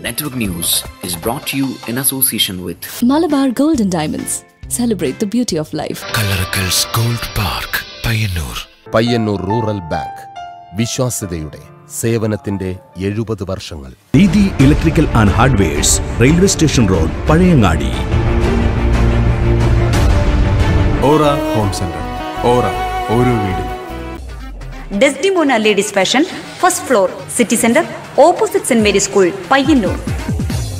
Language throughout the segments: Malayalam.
Network News is brought to you in association with Malabar Golden Diamonds. Celebrate the beauty of life. Kallarakkals gold park Payyanur. Payyanur rural bank. വിശ്വാസ്യതയുടെ സേവനത്തിന്റെ എഴുപത് വർഷങ്ങൾ. Didi electrical and hardwares railway station road Pazhayangadi. Aura home centre. Aura ഓരോ Desdemona ladies fashion first floor city centre opposite saint Mary school Payyanur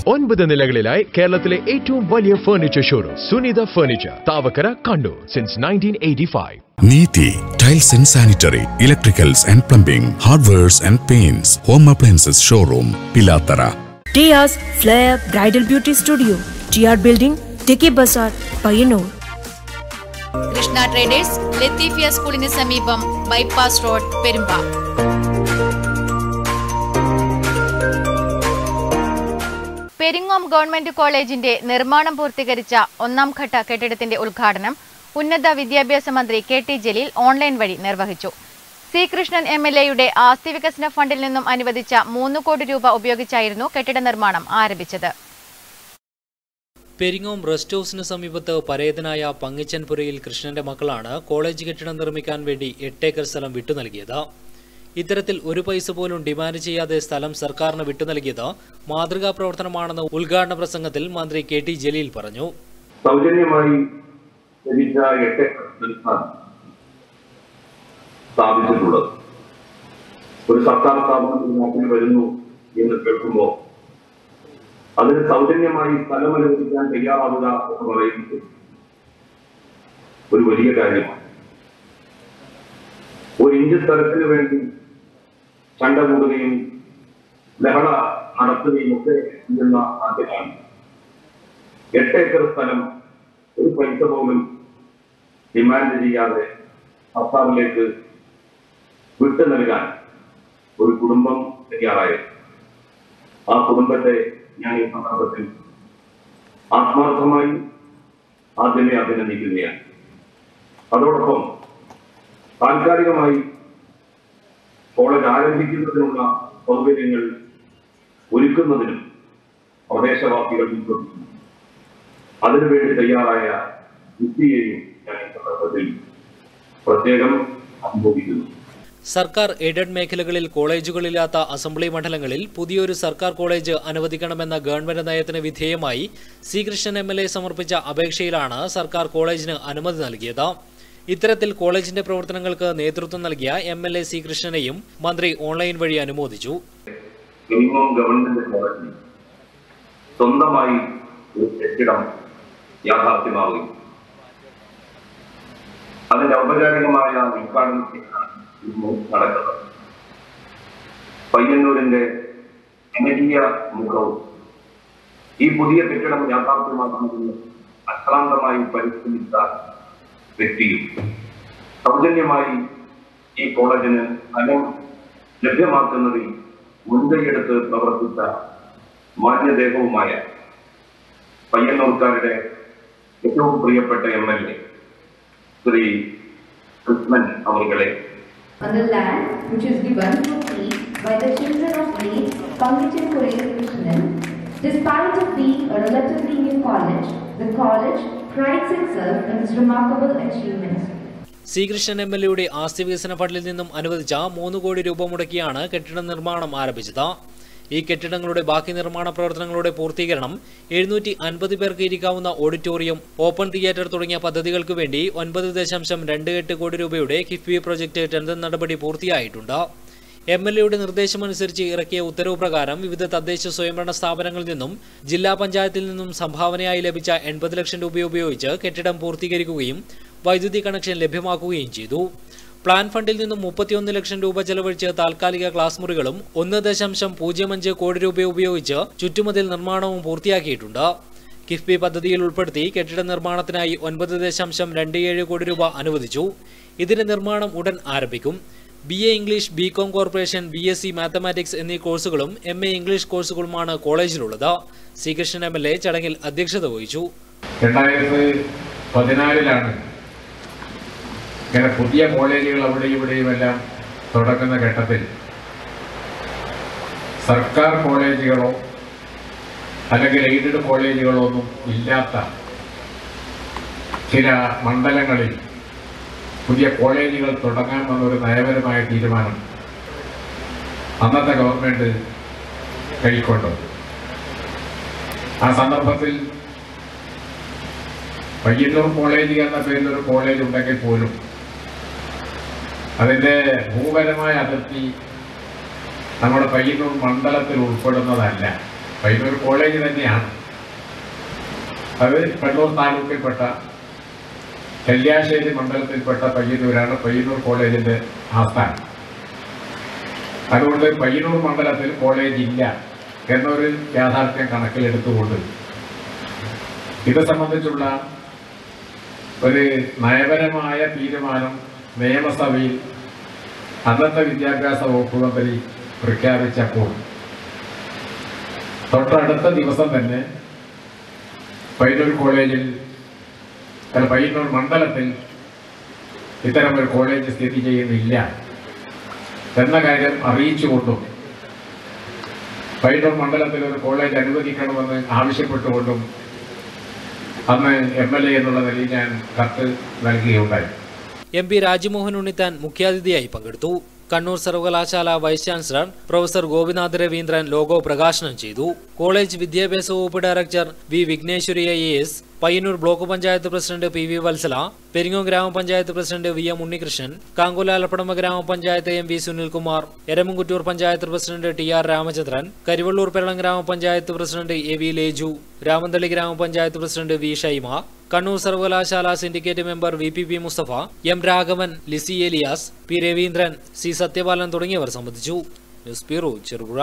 ഒൻപത് നിലകളിലായി കേരളത്തിലെ ഏറ്റവും വലിയ furniture showroom Sunitha furniture Thavakkara Kannur since nineteen eighty five Neethi tiles and sanitary electricals and plumbing hardwares and paints home appliances showroom Pilathara Tia's Flair Bridal Beauty Studio, TR Building, Tikki Bazar Payyanur. Krishna traders Latheefiya സ്കൂളിന് സമീപം bypass road Perumba. Peringome government കോളേജിന്റെ നിർമ്മാണം പൂർത്തീകരിച്ച ഒന്നാം ഘട്ട കെട്ടിടത്തിന്റെ ഉദ്ഘാടനം ഉന്നത വിദ്യാഭ്യാസ മന്ത്രി കെ ടി ജലീൽ ഓൺലൈൻ വഴി നിർവഹിച്ചു. സി കൃഷ്ണൻ എം എൽ എയുടെ ആസ്തി വികസന ഫണ്ടിൽ നിന്നും അനുവദിച്ച മൂന്ന് കോടി രൂപ ഉപയോഗിച്ചായിരുന്നു കെട്ടിട നിർമ്മാണം ആരംഭിച്ചത്. പെരിങ്ങോം റെസ്റ്റ് ഹൗസിന് സമീപത്ത് പരേതനായ പങ്ങിച്ചൻപുരയിൽ കൃഷ്ണന്റെ മക്കളാണ് കോളേജ് കെട്ടിടം നിർമ്മിക്കാൻ വേണ്ടി എട്ടേക്കർ സ്ഥലം വിട്ടു നൽകിയത്. ഇത്തരത്തിൽ ഒരു പൈസ പോലും ഡിമാൻഡ് ചെയ്യാതെ സ്ഥലം സർക്കാരിന് വിട്ടു നൽകിയത് മാതൃകാ പ്രവർത്തനമാണെന്ന് ഉദ്ഘാടന പ്രസംഗത്തിൽ മന്ത്രി കെ ടി ജലീൽ പറഞ്ഞു. സൗജന്യമായി സ്ഥാപിച്ചിട്ടുള്ളത്. ഒരു സർക്കാർ സ്ഥാപനത്തിൽ നാട്ടിൽ വരുന്നു എന്ന് കേൾക്കുമ്പോൾ അതിന് സൗജന്യമായി സ്ഥലം അനുവദിക്കാൻ തയ്യാറാവുക എന്ന് പറയുന്നത് ഒരു വലിയ കാര്യമാണ്. ഒരു ഇഞ്ച് സ്ഥലത്തിന് വേണ്ടി ചണ്ട കൂടുകയും ലഹള നടത്തുകയും ഒക്കെ ചെയ്യുന്ന നാട്ടിലാണ് എട്ട് ഏക്കർ സ്ഥലം ഒരു പൈസ പോലും ഡിമാൻഡ് ചെയ്യാതെ സർക്കാരിലേക്ക് വിട്ടു നൽകാൻ ഒരു കുടുംബം തയ്യാറായത് ആ കുടുംബത്തെ ഞാൻ ഈ സന്ദർഭത്തിൽ ആത്മാർത്ഥമായി ആദ്യമേ അഭിനന്ദിക്കുകയാണ്. അതോടൊപ്പം താൽക്കാലികമായി കോളേജ് ആരംഭിക്കുന്നതിനുള്ള സൗകര്യങ്ങൾ ഒരുക്കുന്നതിനും പ്രദേശവാസികൾ മുൻകൊടുക്കുന്നു അതിനുവേണ്ടി തയ്യാറായ യുക്തിയെയും ഞാൻ ഈ സന്ദർഭത്തിൽ പ്രത്യേകം അനുഭവിക്കുന്നു സർക്കാർ എയ്ഡഡ് മേഖലകളിൽ കോളേജുകളില്ലാത്ത അസംബ്ലി മണ്ഡലങ്ങളിൽ പുതിയൊരു സർക്കാർ കോളേജ് അനുവദിക്കണമെന്ന ഗവൺമെന്റ് നയത്തിന് വിധേയമായി സി കൃഷ്ണൻ എം സമർപ്പിച്ച അപേക്ഷയിലാണ് സർക്കാർ കോളേജിന് അനുമതി നൽകിയത്. ഇത്തരത്തിൽ കോളേജിന്റെ പ്രവർത്തനങ്ങൾക്ക് നേതൃത്വം നൽകിയ എം എൽ എ സി കൃഷ്ണനെയും മന്ത്രി ഓൺലൈൻ വഴി അനുമോദിച്ചു. സ്വന്തമായി യാഥാർത്ഥ്യമാവുകയും അതിന്റെ ഔപചാരികമായ നടക്കുന്നത്. പയ്യന്നൂരിന്റെ ജനകീയ മുഖവും ഈ പുതിയ കെട്ടിടം യാഥാർത്ഥ്യമാക്കുന്നതിന് അക്രാന്തമായി പരിശ്രമിച്ച വ്യക്തിയും സൗജന്യമായി ഈ കോളേജിന് ഫലം ലഭ്യമാക്കുന്നതിൽ മുൻകൈയെടുത്ത് പ്രവർത്തിച്ച മാന്യദേഹവുമായ പയ്യന്നൂർക്കാരുടെ ഏറ്റവും പ്രിയപ്പെട്ട M L A Shri Krishnan അവർകളെ on the land which is given to free by the children of late Pangichan Korean Krishnan. Despite it being a relatively new college, the college prides itself in its remarkable achievements. Srikrishnan Krishnan M L എയുടെ ആസ്തി വികസന ഫണ്ടിൽ നിന്നും അനുവദിച്ച മൂന്ന് കോടി രൂപ മുടക്കിയാണ് കെട്ടിട നിർമ്മാണം ആരംഭിച്ചത് ഈ കെട്ടിടങ്ങളുടെ ബാക്കി നിർമ്മാണ പ്രവർത്തനങ്ങളുടെ പൂർത്തീകരണം എഴുന്നൂറ്റി അൻപത് പേർക്ക് ഇരിക്കാവുന്ന ഓഡിറ്റോറിയം ഓപ്പൺ തിയേറ്റർ തുടങ്ങിയ പദ്ധതികൾക്ക് വേണ്ടി ഒൻപത് ദശാംശം രണ്ട് എട്ട് കോടി രൂപയുടെ കിഫ്ബി പ്രൊജക്ട് ടെൻഡർ നടപടി പൂർത്തിയായിട്ടുണ്ട്. എം എൽ എയുടെ നിർദ്ദേശമനുസരിച്ച് ഇറക്കിയ ഉത്തരവ് പ്രകാരം വിവിധ തദ്ദേശ സ്വയംഭരണ സ്ഥാപനങ്ങളിൽ നിന്നും ജില്ലാ പഞ്ചായത്തിൽ നിന്നും സംഭാവനയായി ലഭിച്ച എൺപത് ലക്ഷം രൂപ ഉപയോഗിച്ച് കെട്ടിടം പൂർത്തീകരിക്കുകയും വൈദ്യുതി കണക്ഷൻ ലഭ്യമാക്കുകയും ചെയ്തു. പ്ലാൻ ഫണ്ടിൽ നിന്നും മുപ്പത്തിയൊന്ന് ലക്ഷം രൂപ ചെലവഴിച്ച് താൽക്കാലിക ക്ലാസ് മുറികളും ഒന്ന് ദശാംശം പൂജ്യം അഞ്ച് കോടി രൂപ ഉപയോഗിച്ച് ചുറ്റുമതിൽ നിർമ്മാണവും പൂർത്തിയാക്കിയിട്ടുണ്ട്. കിഫ്ബി പദ്ധതിയിൽ ഉൾപ്പെടുത്തി കെട്ടിട നിർമ്മാണത്തിനായി ഒൻപത് ദശാംശം രണ്ട് ഏഴ് കോടി രൂപ അനുവദിച്ചു. ഇതിന്റെ നിർമ്മാണം ഉടൻ ആരംഭിക്കും. B A English B Com corporation B S C mathematics എന്നീ കോഴ്സുകളും എം എ ഇംഗ്ലീഷ് കോഴ്സുകളുമാണ് കോളേജിലുള്ളത്. Srikrishnan Krishnan M L A ചടങ്ങിൽ അധ്യക്ഷത വഹിച്ചു. രണ്ടായിരത്തി പതിനാലിലാണ് ഇങ്ങനെ പുതിയ കോളേജുകൾ അവിടെ ഇവിടെയും എല്ലാം തുടങ്ങുന്ന ഘട്ടത്തിൽ സർക്കാർ കോളേജുകളോ അല്ലെങ്കിൽ എയ്ഡഡ് കോളേജുകളോ ഒന്നും ഇല്ലാത്ത ചില മണ്ഡലങ്ങളിൽ പുതിയ കോളേജുകൾ തുടങ്ങാൻ തുടങ്ങാമെന്നൊരു നയപരമായ തീരുമാനം അന്നത്തെ ഗവൺമെന്റ് കൈക്കൊണ്ടു. ആ സന്ദർഭത്തിൽ പയ്യന്നൂർ കോളേജ് എന്ന പേരിൽ ഒരു കോളേജ് ഉണ്ടെങ്കിൽ പോലും അതിന്റെ ഭൂപരമായ അതിർത്തി നമ്മുടെ പയ്യന്നൂർ മണ്ഡലത്തിൽ ഉൾപ്പെടുന്നതല്ല. പയ്യന്നൂർ കോളേജ് തന്നെയാണ്. അത് കണ്ണൂർ താലൂക്കിൽപ്പെട്ട കല്യാശ്ശേരി മണ്ഡലത്തിൽപ്പെട്ട പയ്യന്നൂരാണ് പയ്യന്നൂർ കോളേജിന്റെ ആസ്ഥാനം. അതുകൊണ്ട് പയ്യന്നൂർ മണ്ഡലത്തിൽ കോളേജ് ഇല്ല എന്നൊരു യാഥാർത്ഥ്യം കണക്കിലെടുത്തുകൊണ്ട് ഇത് സംബന്ധിച്ചുള്ള ഒരു നയപരമായ തീരുമാനം നിയമസഭയിൽ അന്നത്തെ വിദ്യാഭ്യാസ വകുപ്പ് മന്ത്രി പ്രഖ്യാപിച്ചപ്പോൾ തൊട്ടടുത്ത ദിവസം തന്നെ പൈനൂർ കോളേജിൽ അല്ല പയ്യന്നൂർ മണ്ഡലത്തിൽ ഒരു കോളേജ് സ്ഥിതി ചെയ്യുന്നില്ല എന്ന കാര്യം അറിയിച്ചുകൊണ്ടും പൈനൂർ മണ്ഡലത്തിൽ ഒരു കോളേജ് അനുവദിക്കണമെന്ന് ആവശ്യപ്പെട്ടുകൊണ്ടും അന്ന് എം എൽ എ എന്നുള്ള നിലയിൽ ഞാൻ കത്ത് നൽകുകയുണ്ടായി. എം പി രാജ്മോഹൻ ഉണ്ണിത്താൻ മുഖ്യാതിഥിയായി പങ്കെടുത്തു. കണ്ണൂർ സർവകലാശാല vice chancellor professor Gopinath Raveendran logo പ്രകാശനം ചെയ്തു. കോളേജ് വിദ്യാഭ്യാസ വകുപ്പ് director V Vigneshwari I S Payyanur block panchayat president P V Valsala Peringome ഗ്രാമപഞ്ചായത്ത് പ്രസിഡന്റ് വി എം ഉണ്ണികൃഷ്ണൻ കാങ്കുലാലപ്പടമ ഗ്രാമപഞ്ചായത്ത് M V Sunilkumar Eramamkuttoor panchayat president T R Ramachandran Karivellur Peralam ഗ്രാമപഞ്ചായത്ത് president A V Leju Ramanthali ഗ്രാമപഞ്ചായത്ത് പ്രസിഡന്റ് വി ഷൈമ കണ്ണൂർ സർവകലാശാല syndicate member V P P Mustafa M Raghavan Lissy Elias P Raveendran C Sathyapalan തുടങ്ങിയവർ സംബന്ധിച്ചു. News bureau Cherupuzha.